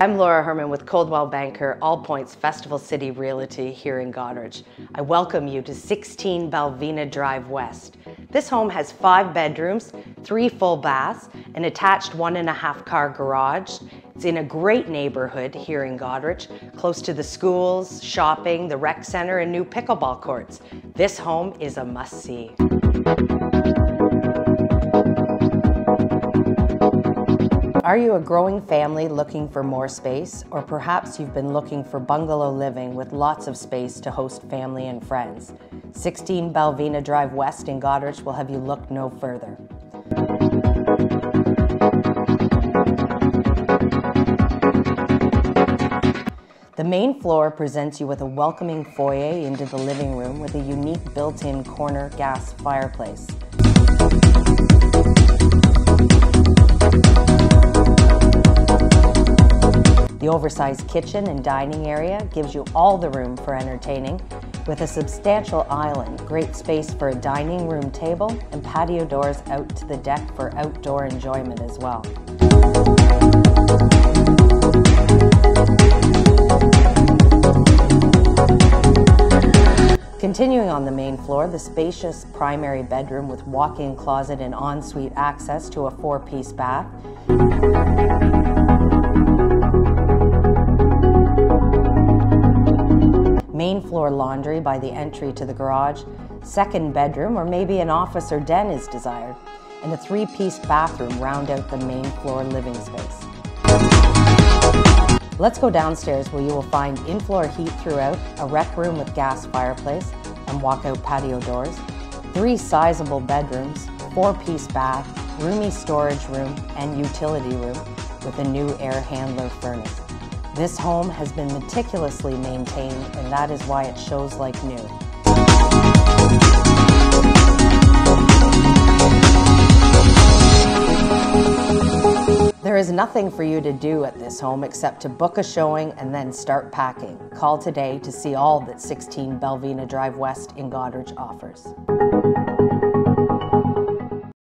I'm Laura Herman with Coldwell Banker All Points Festival City Realty here in Goderich. I welcome you to 16 Balvina Drive West. This home has five bedrooms, three full baths, an attached one and a half car garage. It's in a great neighborhood here in Goderich, close to the schools, shopping, the rec center, and new pickleball courts. This home is a must-see. Are you a growing family looking for more space? Or perhaps you've been looking for bungalow living with lots of space to host family and friends? 16 Balvina Drive West in Goderich will have you look no further. The main floor presents you with a welcoming foyer into the living room with a unique built-in corner gas fireplace. The oversized kitchen and dining area gives you all the room for entertaining with a substantial island, great space for a dining room table, and patio doors out to the deck for outdoor enjoyment as well. Continuing on the main floor, the spacious primary bedroom with walk-in closet and ensuite access to a four-piece bath. Main floor laundry by the entry to the garage, second bedroom, or maybe an office or den is desired, and a three-piece bathroom round out the main floor living space. Let's go downstairs where you will find in-floor heat throughout, a rec room with gas fireplace and walkout patio doors, three sizable bedrooms, four-piece bath, roomy storage room, and utility room with a new air handler furnace. This home has been meticulously maintained and that is why it shows like new. There is nothing for you to do at this home except to book a showing and then start packing. Call today to see all that 16 Balvina Drive West in Goderich offers.